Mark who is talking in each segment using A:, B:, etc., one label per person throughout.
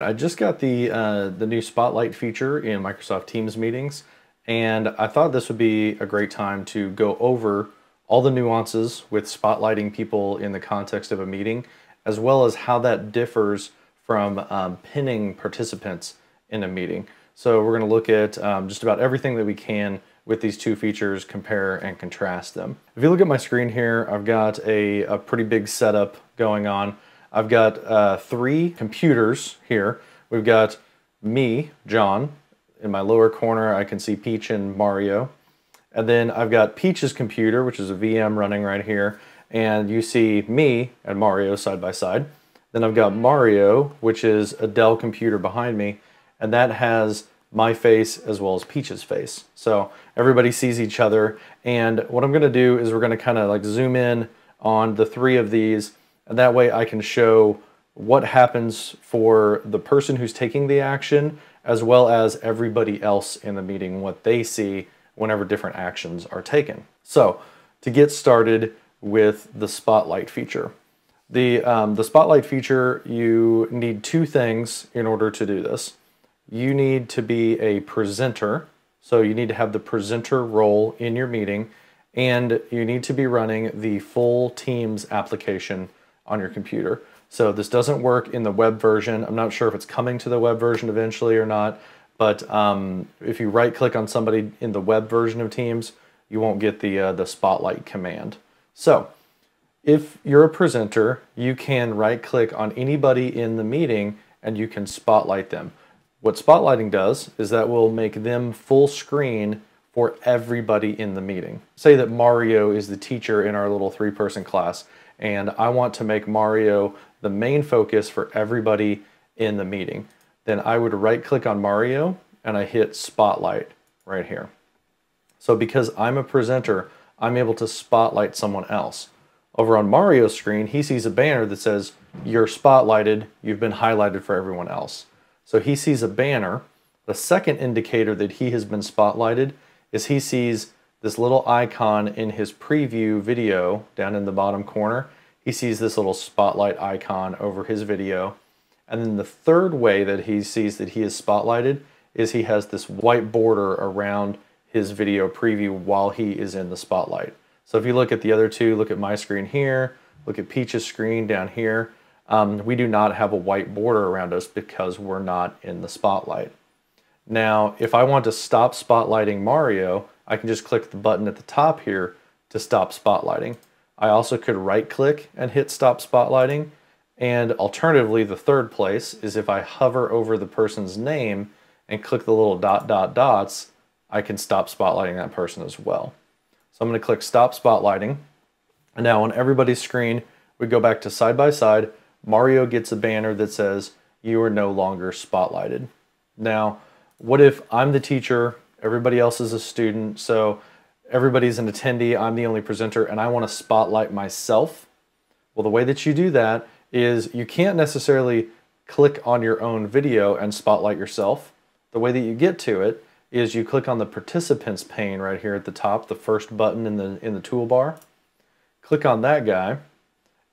A: I just got the uh, the new Spotlight feature in Microsoft Teams meetings, and I thought this would be a great time to go over all the nuances with spotlighting people in the context of a meeting, as well as how that differs from um, pinning participants in a meeting. So we're going to look at um, just about everything that we can with these two features, compare and contrast them. If you look at my screen here, I've got a, a pretty big setup going on. I've got uh, three computers here. We've got me, John. In my lower corner, I can see Peach and Mario. And then I've got Peach's computer, which is a VM running right here. And you see me and Mario side by side. Then I've got Mario, which is a Dell computer behind me. And that has my face as well as Peach's face. So everybody sees each other. And what I'm going to do is we're going to kind of like zoom in on the three of these and that way I can show what happens for the person who's taking the action as well as everybody else in the meeting, what they see whenever different actions are taken. So to get started with the spotlight feature. The, um, the spotlight feature, you need two things in order to do this. You need to be a presenter, so you need to have the presenter role in your meeting, and you need to be running the full Teams application on your computer. So this doesn't work in the web version. I'm not sure if it's coming to the web version eventually or not, but um, if you right click on somebody in the web version of Teams, you won't get the, uh, the spotlight command. So if you're a presenter, you can right click on anybody in the meeting and you can spotlight them. What spotlighting does is that will make them full screen for everybody in the meeting. Say that Mario is the teacher in our little three person class and I want to make Mario the main focus for everybody in the meeting. Then I would right click on Mario and I hit spotlight right here. So because I'm a presenter, I'm able to spotlight someone else. Over on Mario's screen, he sees a banner that says, you're spotlighted, you've been highlighted for everyone else. So he sees a banner. The second indicator that he has been spotlighted is he sees this little icon in his preview video down in the bottom corner. He sees this little spotlight icon over his video. And then the third way that he sees that he is spotlighted is he has this white border around his video preview while he is in the spotlight. So if you look at the other two, look at my screen here, look at Peach's screen down here, um, we do not have a white border around us because we're not in the spotlight. Now, if I want to stop spotlighting Mario, I can just click the button at the top here to stop spotlighting. I also could right click and hit stop spotlighting. And alternatively, the third place is if I hover over the person's name and click the little dot dot dots, I can stop spotlighting that person as well. So I'm going to click stop spotlighting. And now on everybody's screen, we go back to side by side. Mario gets a banner that says, you are no longer spotlighted. Now, what if I'm the teacher Everybody else is a student, so everybody's an attendee. I'm the only presenter, and I want to spotlight myself. Well, the way that you do that is you can't necessarily click on your own video and spotlight yourself. The way that you get to it is you click on the participants pane right here at the top, the first button in the in the toolbar. Click on that guy,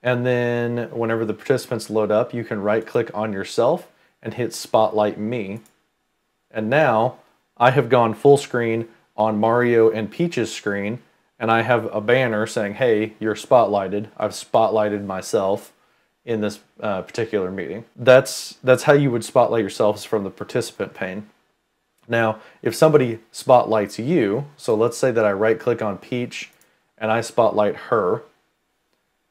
A: and then whenever the participants load up, you can right click on yourself and hit spotlight me. And now I have gone full screen on Mario and Peach's screen, and I have a banner saying, hey, you're spotlighted. I've spotlighted myself in this uh, particular meeting. That's, that's how you would spotlight yourselves from the participant pane. Now, if somebody spotlights you, so let's say that I right click on Peach and I spotlight her.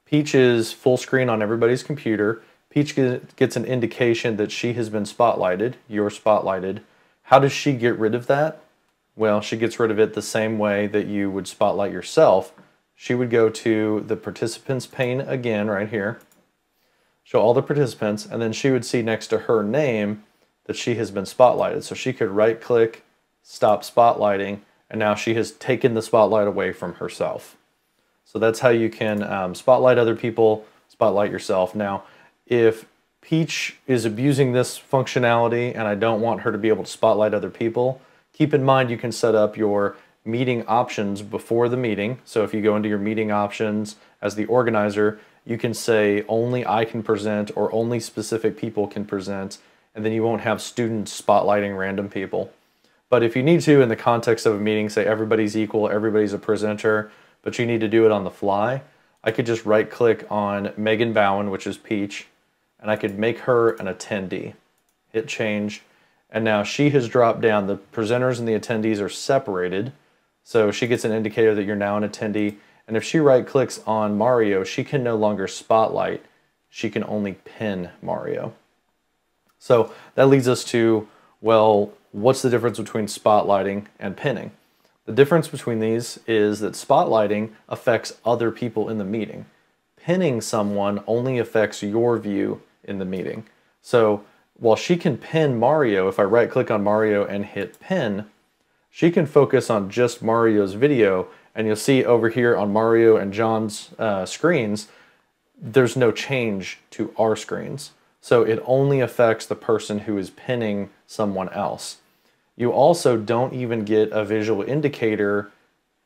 A: Peach is full screen on everybody's computer. Peach gets an indication that she has been spotlighted, you're spotlighted, how does she get rid of that? Well, she gets rid of it the same way that you would spotlight yourself. She would go to the participants pane again right here, show all the participants, and then she would see next to her name that she has been spotlighted. So she could right click, stop spotlighting, and now she has taken the spotlight away from herself. So that's how you can um, spotlight other people, spotlight yourself. Now, if Peach is abusing this functionality and I don't want her to be able to spotlight other people, keep in mind you can set up your meeting options before the meeting. So if you go into your meeting options as the organizer, you can say only I can present or only specific people can present and then you won't have students spotlighting random people. But if you need to, in the context of a meeting, say everybody's equal, everybody's a presenter, but you need to do it on the fly, I could just right click on Megan Bowen, which is Peach, and I could make her an attendee. Hit change, and now she has dropped down. The presenters and the attendees are separated, so she gets an indicator that you're now an attendee. And if she right clicks on Mario, she can no longer spotlight, she can only pin Mario. So that leads us to, well, what's the difference between spotlighting and pinning? The difference between these is that spotlighting affects other people in the meeting. Pinning someone only affects your view in the meeting. So while she can pin Mario, if I right click on Mario and hit pin, she can focus on just Mario's video and you'll see over here on Mario and John's uh, screens, there's no change to our screens. So it only affects the person who is pinning someone else. You also don't even get a visual indicator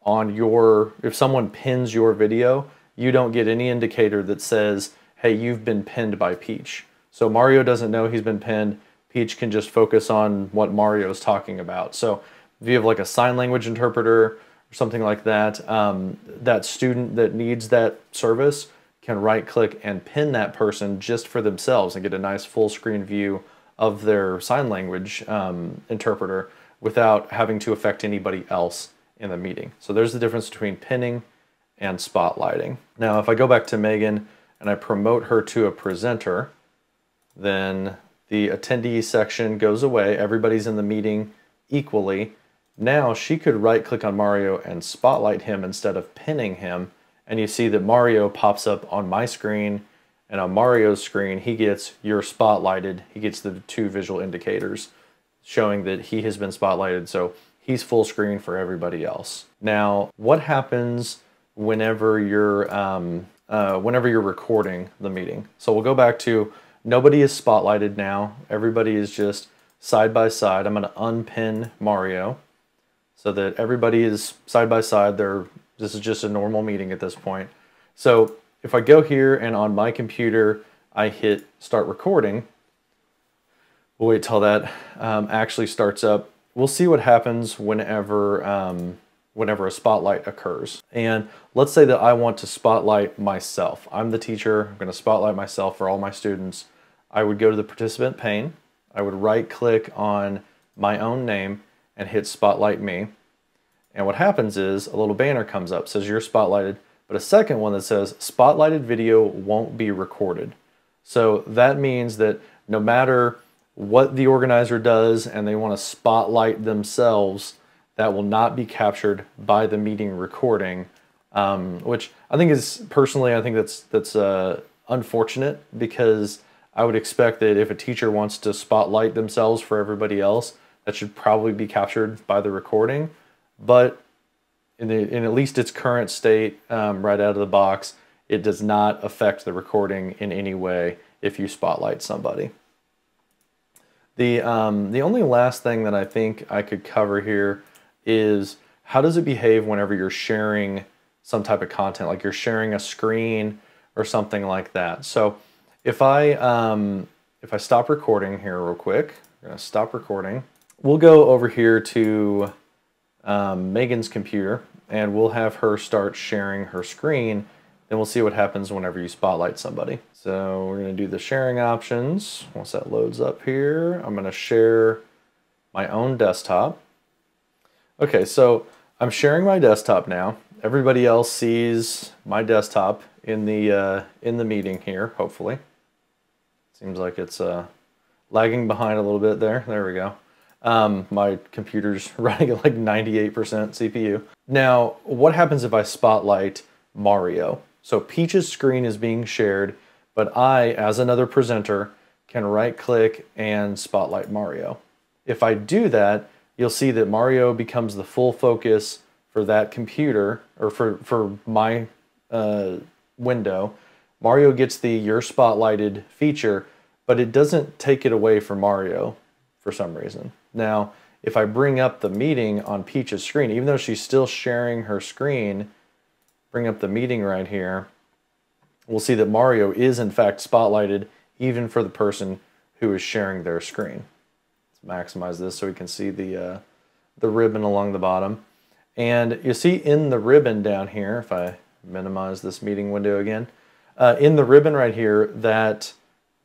A: on your, if someone pins your video, you don't get any indicator that says, hey, you've been pinned by Peach. So Mario doesn't know he's been pinned. Peach can just focus on what Mario is talking about. So if you have like a sign language interpreter or something like that, um, that student that needs that service can right click and pin that person just for themselves and get a nice full screen view of their sign language um, interpreter without having to affect anybody else in the meeting. So there's the difference between pinning and spotlighting. Now, if I go back to Megan and I promote her to a presenter, then the attendee section goes away. Everybody's in the meeting equally. Now she could right click on Mario and spotlight him instead of pinning him. And you see that Mario pops up on my screen and on Mario's screen, he gets you're spotlighted. He gets the two visual indicators showing that he has been spotlighted. So he's full screen for everybody else. Now, what happens whenever you're um, uh, whenever you're recording the meeting? So we'll go back to Nobody is spotlighted now. Everybody is just side by side. I'm going to unpin Mario so that everybody is side by side. They're, this is just a normal meeting at this point. So if I go here and on my computer, I hit start recording, we'll wait till that um, actually starts up. We'll see what happens whenever um, whenever a spotlight occurs. And let's say that I want to spotlight myself. I'm the teacher, I'm gonna spotlight myself for all my students. I would go to the participant pane, I would right click on my own name and hit spotlight me. And what happens is a little banner comes up, says you're spotlighted, but a second one that says spotlighted video won't be recorded. So that means that no matter what the organizer does and they want to spotlight themselves, that will not be captured by the meeting recording, um, which I think is personally, I think that's that's uh, unfortunate because I would expect that if a teacher wants to spotlight themselves for everybody else, that should probably be captured by the recording. But in, the, in at least its current state, um, right out of the box, it does not affect the recording in any way if you spotlight somebody. The, um, the only last thing that I think I could cover here is how does it behave whenever you're sharing some type of content, like you're sharing a screen or something like that. So if I um, if I stop recording here real quick, I'm gonna stop recording. We'll go over here to um, Megan's computer and we'll have her start sharing her screen. Then we'll see what happens whenever you spotlight somebody. So we're gonna do the sharing options. Once that loads up here, I'm gonna share my own desktop. Okay, so I'm sharing my desktop now. Everybody else sees my desktop in the uh, in the meeting here, hopefully. Seems like it's uh, lagging behind a little bit there. There we go. Um, my computer's running at like 98% CPU. Now, what happens if I spotlight Mario? So Peach's screen is being shared, but I, as another presenter, can right click and spotlight Mario. If I do that, you'll see that Mario becomes the full focus for that computer or for, for my uh, window. Mario gets the Your Spotlighted feature, but it doesn't take it away from Mario for some reason. Now, if I bring up the meeting on Peach's screen, even though she's still sharing her screen, bring up the meeting right here, we'll see that Mario is in fact spotlighted even for the person who is sharing their screen. Let's maximize this so we can see the, uh, the ribbon along the bottom. And you see in the ribbon down here, if I minimize this meeting window again, uh, in the ribbon right here, that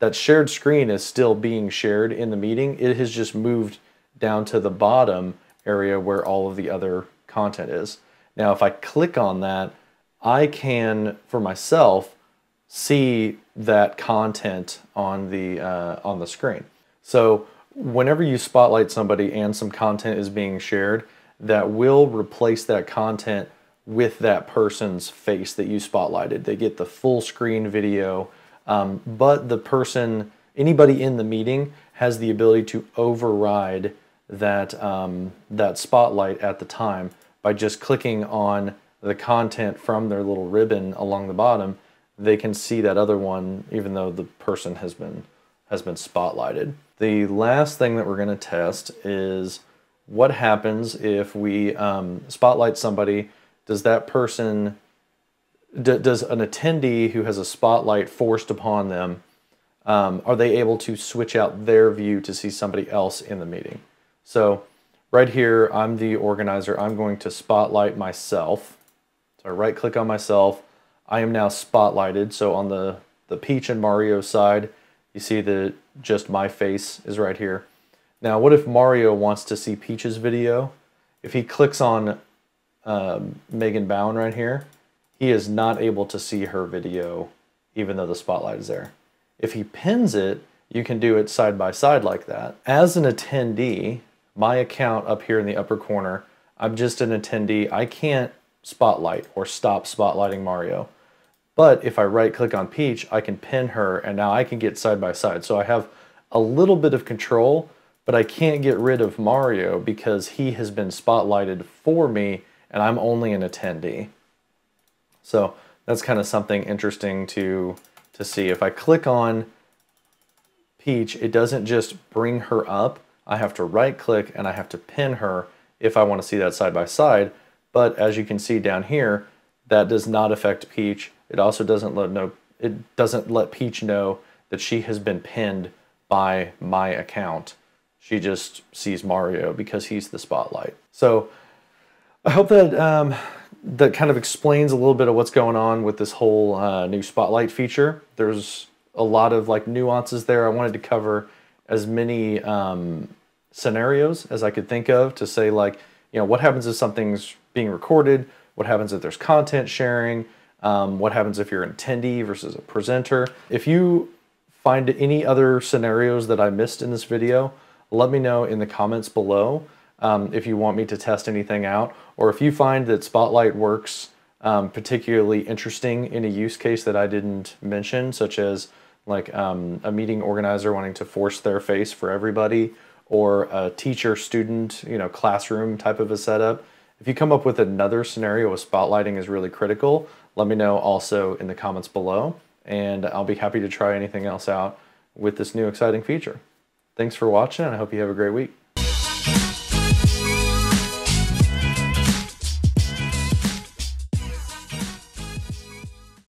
A: that shared screen is still being shared in the meeting. It has just moved down to the bottom area where all of the other content is. Now, if I click on that, I can, for myself, see that content on the uh, on the screen. So whenever you spotlight somebody and some content is being shared, that will replace that content with that person's face that you spotlighted. They get the full screen video, um, but the person, anybody in the meeting, has the ability to override that um, that spotlight at the time by just clicking on the content from their little ribbon along the bottom. They can see that other one, even though the person has been has been spotlighted. The last thing that we're going to test is what happens if we um, spotlight somebody. Does that person, does an attendee who has a spotlight forced upon them, um, are they able to switch out their view to see somebody else in the meeting? So right here, I'm the organizer. I'm going to spotlight myself. So I right click on myself. I am now spotlighted. So on the, the Peach and Mario side, you see that just my face is right here. Now, what if Mario wants to see Peach's video? If he clicks on um, Megan Bowen right here, he is not able to see her video even though the spotlight is there. If he pins it, you can do it side by side like that. As an attendee, my account up here in the upper corner, I'm just an attendee. I can't spotlight or stop spotlighting Mario. But if I right click on Peach, I can pin her and now I can get side by side. So I have a little bit of control, but I can't get rid of Mario because he has been spotlighted for me and I'm only an attendee. So that's kind of something interesting to, to see. If I click on Peach, it doesn't just bring her up. I have to right click and I have to pin her if I want to see that side by side. But as you can see down here, that does not affect Peach. It also doesn't let know it doesn't let Peach know that she has been pinned by my account. She just sees Mario because he's the spotlight. So I hope that um, that kind of explains a little bit of what's going on with this whole uh, new spotlight feature. There's a lot of like nuances there. I wanted to cover as many um, scenarios as I could think of to say like, you know, what happens if something's being recorded? What happens if there's content sharing? Um, what happens if you're an attendee versus a presenter? If you find any other scenarios that I missed in this video, let me know in the comments below um, if you want me to test anything out, or if you find that Spotlight works um, particularly interesting in a use case that I didn't mention, such as like um, a meeting organizer wanting to force their face for everybody, or a teacher student, you know, classroom type of a setup. If you come up with another scenario where spotlighting is really critical, let me know also in the comments below, and I'll be happy to try anything else out with this new exciting feature. Thanks for watching, and I hope you have a great week.